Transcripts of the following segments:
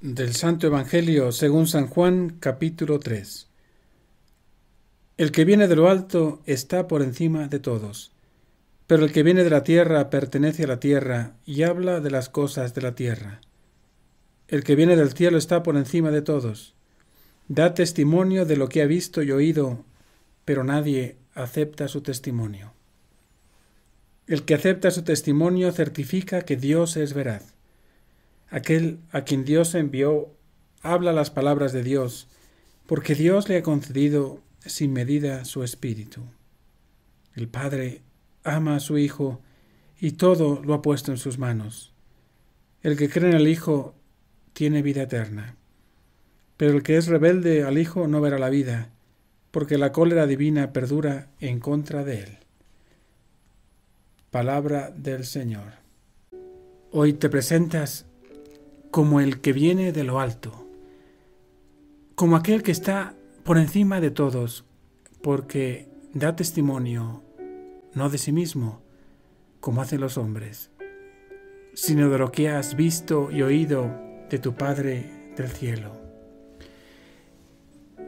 Del Santo Evangelio según San Juan capítulo 3 El que viene de lo alto está por encima de todos, pero el que viene de la tierra pertenece a la tierra y habla de las cosas de la tierra. El que viene del cielo está por encima de todos, da testimonio de lo que ha visto y oído, pero nadie acepta su testimonio. El que acepta su testimonio certifica que Dios es veraz. Aquel a quien Dios envió habla las palabras de Dios, porque Dios le ha concedido sin medida su espíritu. El Padre ama a su Hijo y todo lo ha puesto en sus manos. El que cree en el Hijo tiene vida eterna. Pero el que es rebelde al Hijo no verá la vida, porque la cólera divina perdura en contra de él. Palabra del Señor. Hoy te presentas como el que viene de lo alto, como aquel que está por encima de todos, porque da testimonio no de sí mismo, como hacen los hombres, sino de lo que has visto y oído de tu Padre del cielo.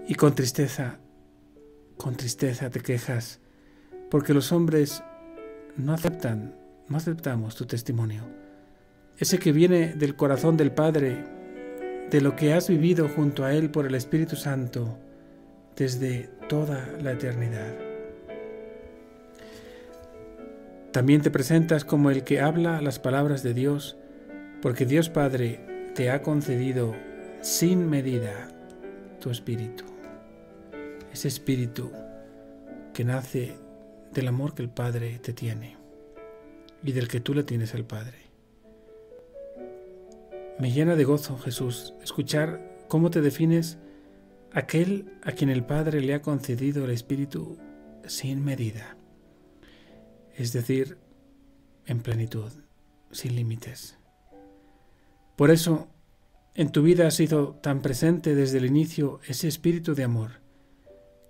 Y con tristeza, con tristeza te quejas, porque los hombres no aceptan, no aceptamos tu testimonio. Ese que viene del corazón del Padre, de lo que has vivido junto a Él por el Espíritu Santo desde toda la eternidad. También te presentas como el que habla las palabras de Dios, porque Dios Padre te ha concedido sin medida tu espíritu. Ese espíritu que nace del amor que el Padre te tiene y del que tú le tienes al Padre. Me llena de gozo, Jesús, escuchar cómo te defines aquel a quien el Padre le ha concedido el Espíritu sin medida, es decir, en plenitud, sin límites. Por eso, en tu vida ha sido tan presente desde el inicio ese espíritu de amor,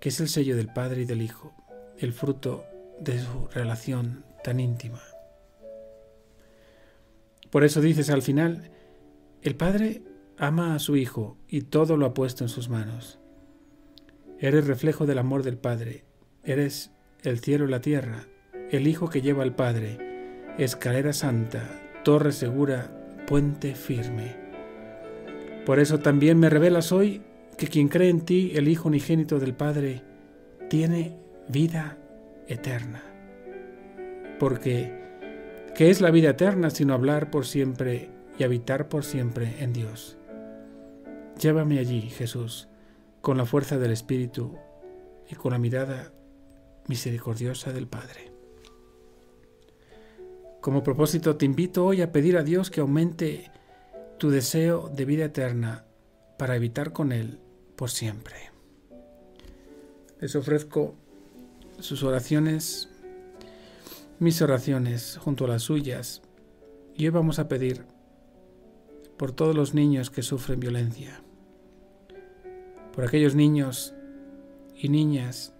que es el sello del Padre y del Hijo, el fruto de su relación tan íntima. Por eso dices al final, el Padre ama a su Hijo y todo lo ha puesto en sus manos. Eres reflejo del amor del Padre, eres el cielo y la tierra, el Hijo que lleva al Padre, escalera santa, torre segura, puente firme. Por eso también me revelas hoy que quien cree en ti, el Hijo unigénito del Padre, tiene vida eterna. Porque, ¿qué es la vida eterna sino hablar por siempre y habitar por siempre en Dios? Llévame allí, Jesús, con la fuerza del Espíritu y con la mirada misericordiosa del Padre. Como propósito te invito hoy a pedir a Dios que aumente tu deseo de vida eterna para evitar con Él por siempre. Les ofrezco sus oraciones, mis oraciones junto a las suyas. Y hoy vamos a pedir por todos los niños que sufren violencia, por aquellos niños y niñas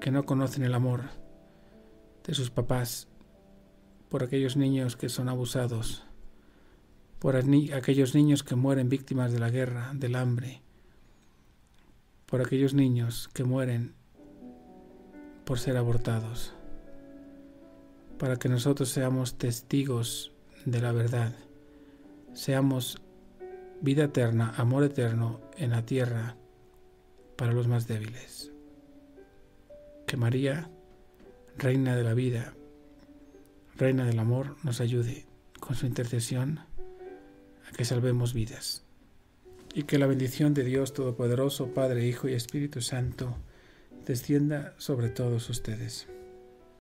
que no conocen el amor de sus papás, por aquellos niños que son abusados, por aquellos niños que mueren víctimas de la guerra, del hambre, por aquellos niños que mueren por ser abortados, para que nosotros seamos testigos de la verdad, seamos vida eterna, amor eterno en la tierra para los más débiles. Que María, Reina de la vida, Reina del amor, nos ayude con su intercesión a que salvemos vidas. Y que la bendición de Dios Todopoderoso, Padre, Hijo y Espíritu Santo, descienda sobre todos ustedes.